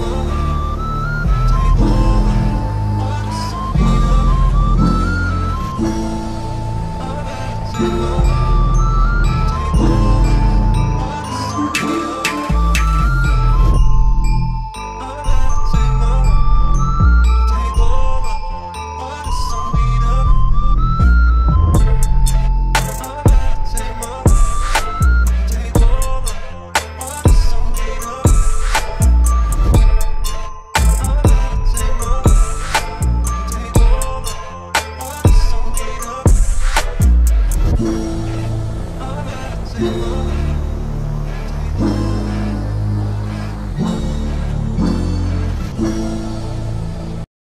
love.